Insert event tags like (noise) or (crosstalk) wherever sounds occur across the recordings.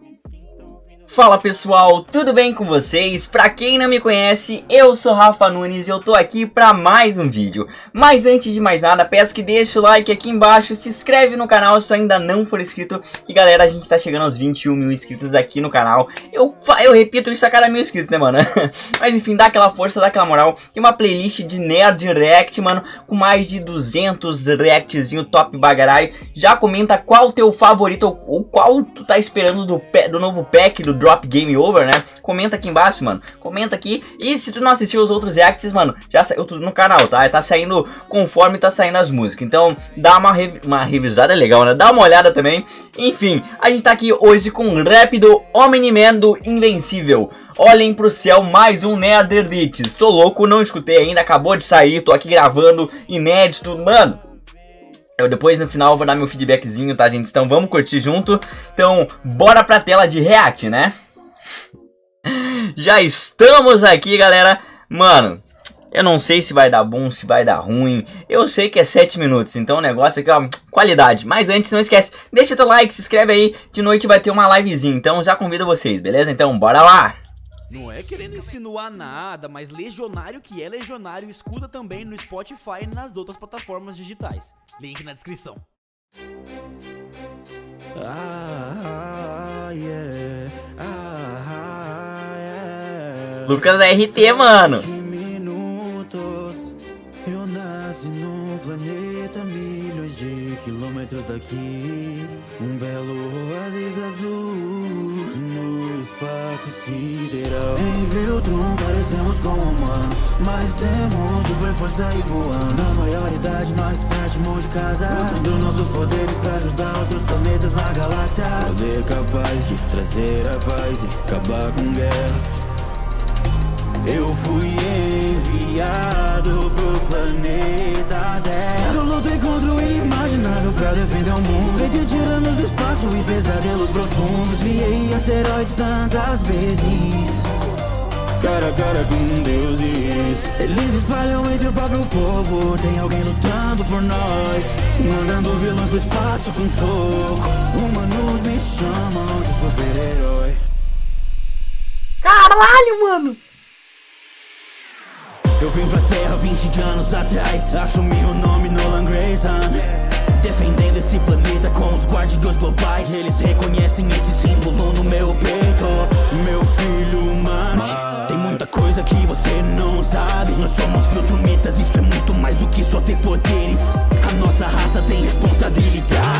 promise Fala pessoal, tudo bem com vocês? Pra quem não me conhece, eu sou Rafa Nunes e eu tô aqui pra mais um vídeo. Mas antes de mais nada, peço que deixe o like aqui embaixo, se inscreve no canal se tu ainda não for inscrito, que galera, a gente tá chegando aos 21 mil inscritos aqui no canal. Eu, eu repito isso a cada mil inscritos, né mano? (laughs) Mas enfim, dá aquela força, dá aquela moral. Tem uma playlist de Nerd React, mano, com mais de 200 reactzinho top bagarai. Já comenta qual teu favorito ou qual tu tá esperando do, do novo pack, do Drop Game Over, né? Comenta aqui embaixo, mano. Comenta aqui. E se tu não assistiu os outros reacts, mano, já saiu tudo no canal, tá? Tá saindo conforme tá saindo as músicas. Então, dá uma, rev uma revisada legal, né? Dá uma olhada também. Enfim, a gente tá aqui hoje com o rap do Omni-Man do Invencível. Olhem pro céu, mais um Nerderdix. Tô louco, não escutei ainda, acabou de sair, tô aqui gravando, inédito, mano. Eu depois no final vou dar meu feedbackzinho, tá, gente? Então vamos curtir junto. Então, bora pra tela de react, né? (laughs) Já estamos aqui, galera. Mano, eu não sei se vai dar bom, se vai dar ruim. Eu sei que é 7 minutos, então o negócio aqui, ó, qualidade. Mas antes, não esquece, deixa teu like, se inscreve aí. De noite vai ter uma livezinha, então já convido vocês, beleza? Então, bora lá! Não é querendo insinuar nada, mas legionário que é legionário escuta também no Spotify e nas outras plataformas digitais. Link na descrição. Ah, yeah. ah, yeah. Lucas RT, mano. Em Viltrum parecemos com humanos, mas temos super força e voando. Na maioridade nós partimos de casa, usando nossos poderes pra ajudar outros planetas na galáxia. Poder capaz de trazer a paz e acabar com guerras. Eu fui enviado pro planeta Terra Eu lutei contra o inimaginável pra defender o mundo Feito tiranos do espaço e pesadelos profundos Viei asteroides tantas vezes Cara a cara com deuses Eles espalham entre o próprio povo. Tem alguém lutando por nós. Mandando vilões pro espaço com soco Humanos me chamam de super-herói. Caralho, mano! Eu vim pra terra 20 anos atrás. Assumi o nome Nolan Grayson Defendendo esse planeta com os guardiões globais. Eles reconhecem esse símbolo no meu peito. Meu filho Mark Tem muita coisa que você não sabe. Nós somos Viltrumitas, isso é muito mais do que só ter poderes. A nossa raça tem responsabilidades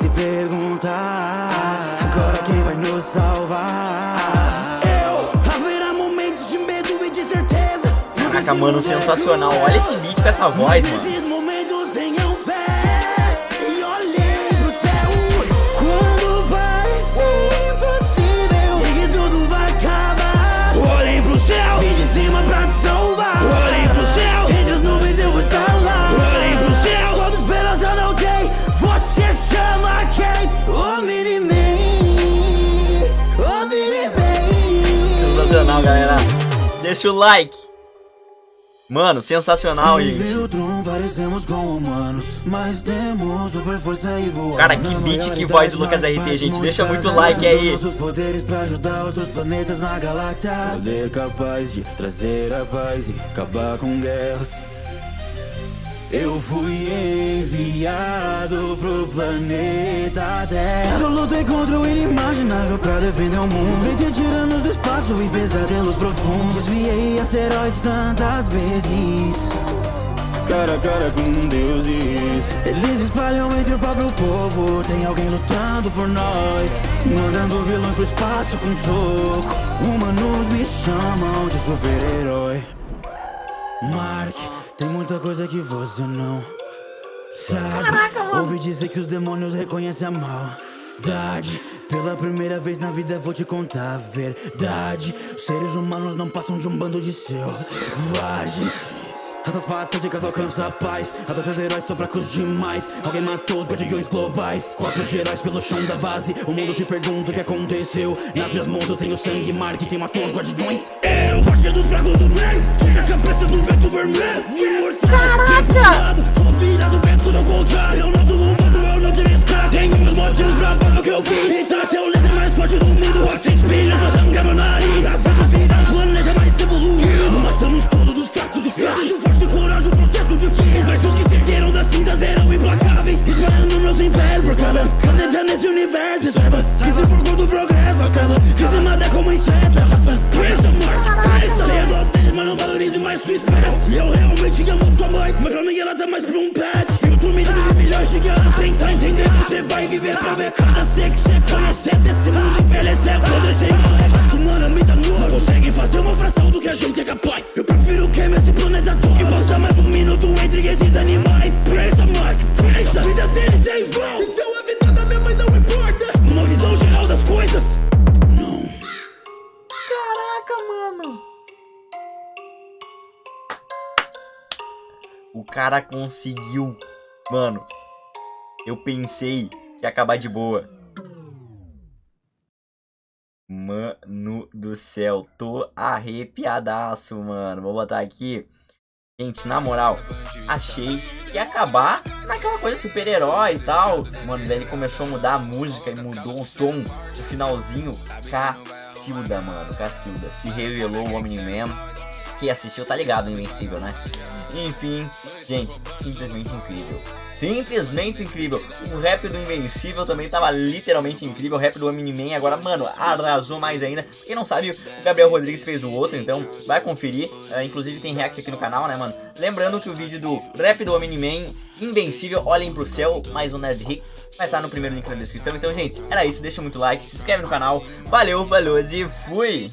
se perguntar Agora quem vai nos salvar Eu Haverá momentos de medo e de certeza Caraca, mano, sensacional. Olha esse beat com essa voz, mano. Deixa o like. Mano, sensacional, gente. Voar. Cara, que beat, que voz do Lucas RT, gente. Deixa muito like aí. Poderes pra ajudar outros planetas na galáxia. Poder capaz de trazer a paz e acabar com guerras. Eu fui enviado pro planeta Terra. Eu lutei contra o inimaginável pra defender o mundo. Feito tiranos do espaço e pesadelos profundos. Desviei asteroides tantas vezes. Cara a cara com deuses Eles espalham entre o próprio povo. Tem alguém lutando por nós. Mandando vilões pro espaço com soco. Humanos me chamam de super-herói Mark, tem muita coisa que você não sabe. Ouvi dizer que os demônios reconhecem a mal. Verdade, pela primeira vez na vida vou te contar a verdade. Os seres humanos não passam de um bando de selvagens. Essas patéticas alcançam a paz. A seus heróis são fracos demais. Alguém matou os guardiões globais. Cópias de heróis pelo chão da base. O mundo se pergunta o que aconteceu. Nas minhas mãos eu tenho sangue marque Quem matou os guardiões. Eu, guardião dos fracos do bem Tive a cabeça do vento vermelho. Morcego Caraca! Tô virado perto do contrário. Eu não sou humano, eu não tive escravo Tenho meus motivos pra fazer o que eu fiz Então se eu universo Saiba que se for contra o progresso acaba. Se mata como inseto, é raça. Cresça, morte, cresça Leia do hotéis, mas não valorize mais sua espécie. Eu realmente amo sua mãe Mas pra mim ela tá mais pra um pet. E o turminho vive milhões de anos Tenta entender que você vai viver pra ver cada ser que você conhecer Desse mundo envelhecer, apodrecer e morrer. Raça humana me dá nojo Conseguem fazer uma fração do que a gente é capaz. Eu prefiro queimar esse planeta todo Que passa mais um minuto entre esses animais. Pensa, Mark, pensa A vida deles é em vão cara conseguiu. Mano, eu pensei que ia acabar de boa. Mano do céu, tô arrepiadaço, mano. Vou botar aqui. Gente, na moral, achei que ia acabar naquela coisa super-herói e tal. Mano, daí ele começou a mudar a música e mudou o tom no finalzinho. Cacilda, mano, Cacilda. Se revelou o Omni-Man. Quem assistiu tá ligado, Invencível, né? Enfim, gente, simplesmente incrível. Simplesmente incrível. O rap do Invencível também tava literalmente incrível. O rap do Omni-Man agora, mano, arrasou mais ainda. Quem não sabe, o Gabriel Rodrigues fez o outro, então vai conferir. Uh, inclusive tem react aqui no canal, né, mano? Lembrando que o vídeo do rap do Omni-Man, Invencível, olhem pro céu, mais um Nerd Hicks, vai estar no primeiro link na descrição. Então, gente, era isso. Deixa muito like, se inscreve no canal. Valeu, falou e fui!